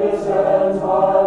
Christians by